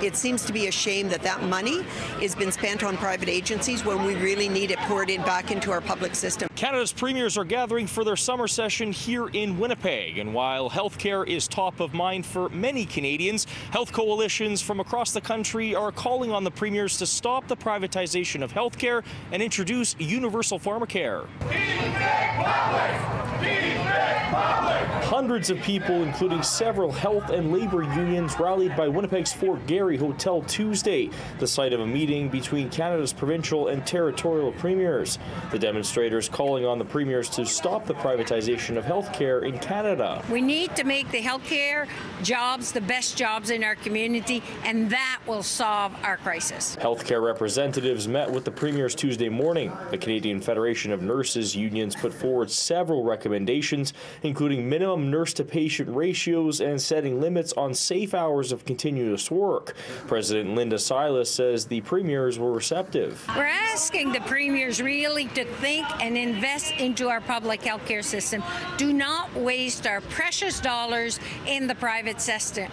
It seems to be a shame that that money has been spent on private agencies when we really need it poured in back into our public system. Canada's premiers are gathering for their summer session here in Winnipeg. And while healthcare is top of mind for many Canadians, health coalitions from across the country are calling on the premiers to stop the privatization of healthcare and introduce universal pharmacare. Hundreds of people, including several health and labor unions, rallied by Winnipeg's Fort Garry Hotel Tuesday, the site of a meeting between Canada's provincial and territorial premiers. The demonstrators calling on the premiers to stop the privatization of healthcare in Canada. We need to make the healthcare jobs the best jobs in our community, and that will solve our crisis. Healthcare representatives met with the premiers Tuesday morning. The Canadian Federation of Nurses unions put forward several recommendations, including minimum nurse to patient ratios and setting limits on safe hours of continuous work. President Linda Silas says the premiers were receptive. We're asking the premiers really to think and invest into our public health care system. Do not waste our precious dollars in the private system.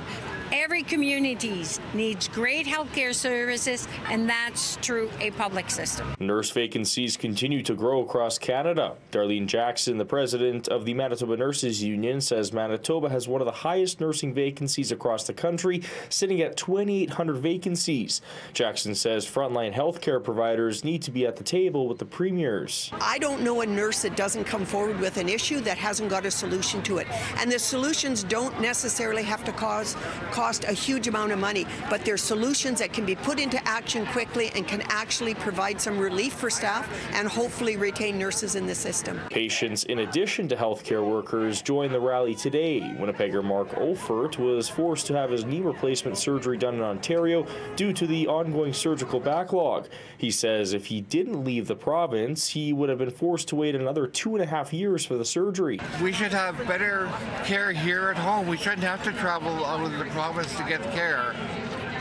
Every community needs great healthcare services, and that's through a public system. Nurse vacancies continue to grow across Canada. Darlene Jackson, the president of the Manitoba Nurses Union, says Manitoba has one of the highest nursing vacancies across the country, sitting at 2,800 vacancies. Jackson says frontline healthcare providers need to be at the table with the premiers. I don't know a nurse that doesn't come forward with an issue that hasn't got a solution to it. And the solutions don't necessarily have to cause cost a huge amount of money, but they're solutions that can be put into action quickly and can actually provide some relief for staff and hopefully retain nurses in the system. Patients, in addition to healthcare workers, joined the rally today. Winnipegger Mark Olfert was forced to have his knee replacement surgery done in Ontario due to the ongoing surgical backlog. He says if he didn't leave the province, he would have been forced to wait another two and a half years for the surgery. We should have better care here at home. We shouldn't have to travel out of the province province to get care.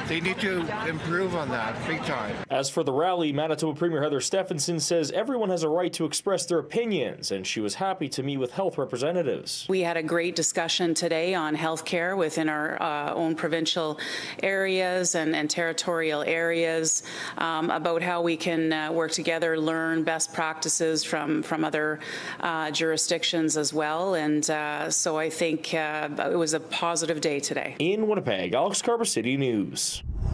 They need to improve on that big time. As for the rally, Manitoba Premier Heather Stefanson says everyone has a right to express their opinions, and she was happy to meet with health representatives. We had a great discussion today on health care within our uh, own provincial areas and, and territorial areas um, about how we can uh, work together, learn best practices from, from other uh, jurisdictions as well. And uh, so I think uh, it was a positive day today. In Winnipeg, Alex Karpa City News. Peace.